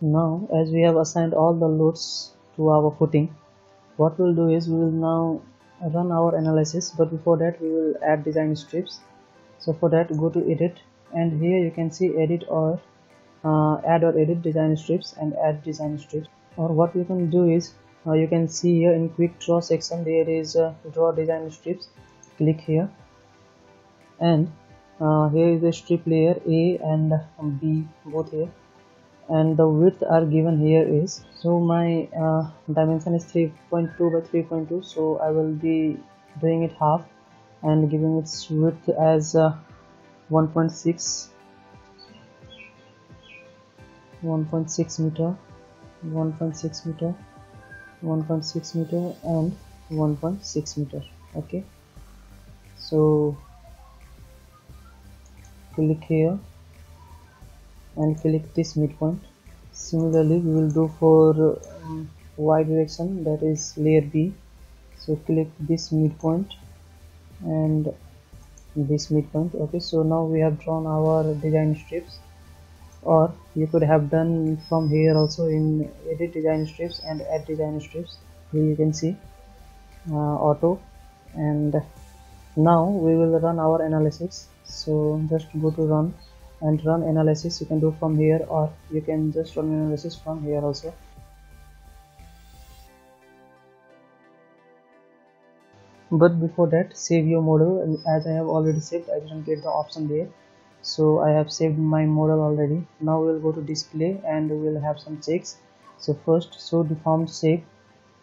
now as we have assigned all the loads to our footing what we'll do is we will now run our analysis but before that we will add design strips. So for that go to edit and here you can see edit or uh, add or edit design strips and add design strips. Or what you can do is uh, you can see here in quick draw section there is uh, draw design strips. Click here. And uh, here is the strip layer A and B both here and the width are given here is so my uh, dimension is 3.2 by 3.2 so I will be doing it half and giving its width as uh, 1.6 1.6 meter 1.6 meter 1.6 meter and 1.6 meter okay? So click here and click this midpoint. Similarly we will do for um, y direction that is layer b. So click this midpoint and this midpoint. Okay so now we have drawn our design strips. Or you could have done from here also in edit design strips and add design strips. Here you can see uh, auto. And now we will run our analysis. So just go to run and run analysis. You can do from here or you can just run analysis from here also. But before that save your model. As i have already saved i didn't get the option there. So i have saved my model already. Now we'll go to display and we'll have some checks. So first show deformed shape.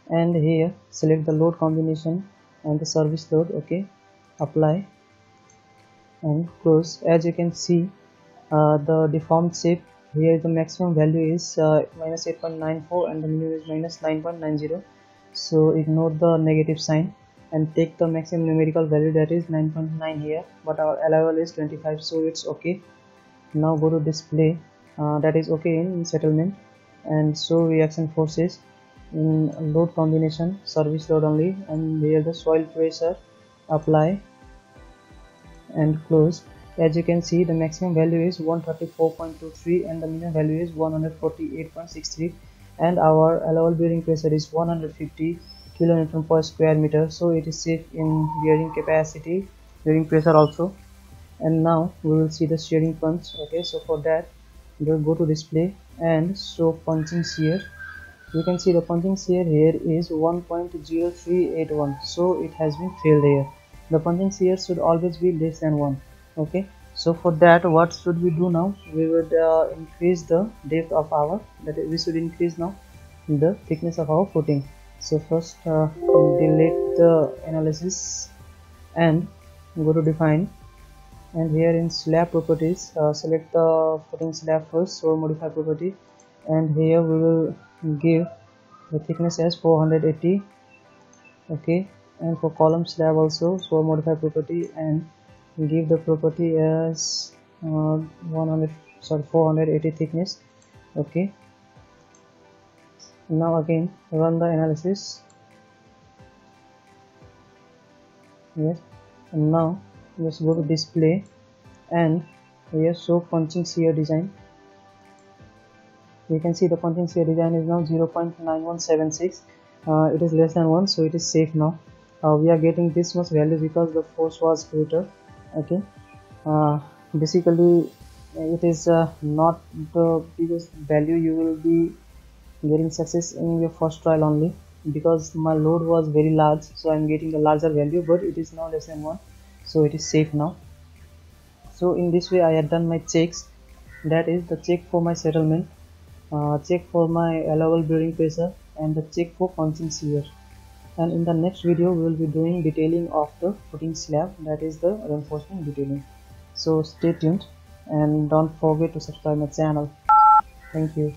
And here select the load combination and the service load okay? Apply and close. As you can see the deformed shape here the maximum value is uh, minus 8.94 and the minimum is minus 9.90 so ignore the negative sign and take the maximum numerical value that is 9.9 here but our allowable is 25 so it's okay. Now go to display uh, that is okay in settlement. And show reaction forces in load combination service load only and here the soil pressure apply and close as you can see the maximum value is 134.23 and the minimum value is 148.63 and our allowable bearing pressure is 150 kilonewton per square meter. So it is safe in bearing capacity bearing pressure also. And now we will see the shearing punch. Okay so for that we'll go to display and show punching shear you can see the punching shear here is 1.0381 so it has been failed here. The punching shear should always be less than 1 okay. So for that what should we do now? We would uh, increase the depth of our that we should increase now the thickness of our footing. So first uh, delete the analysis and go to define. And here in slab properties uh, select the footing slab first so modify property. And here we will give the thickness as 480 okay. And for column slab also so modify property and give the property as uh, 100 sorry 480 thickness. Okay. Now again run the analysis. Yes. And now let's go to display. And here show punching shear design. You can see the punching shear design is now 0.9176 uh, it is less than 1 so it is safe now. Uh, we are getting this much value because the force was greater okay. Uh, basically it is uh, not the biggest value you will be getting success in your first trial only because my load was very large so i'm getting a larger value but it is now less than one. So it is safe now. So in this way i had done my checks. That is the check for my settlement uh, check for my allowable bearing pressure and the check for punching shear and in the next video we will be doing detailing of the footing slab that is the reinforcement detailing. So stay tuned and don't forget to subscribe my channel. Thank you